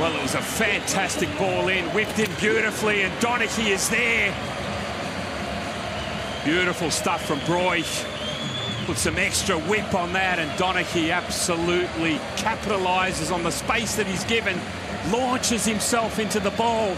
Well, it was a fantastic ball in, whipped in beautifully, and Donachie is there. Beautiful stuff from Broich. Put some extra whip on that, and Donachie absolutely capitalises on the space that he's given, launches himself into the ball,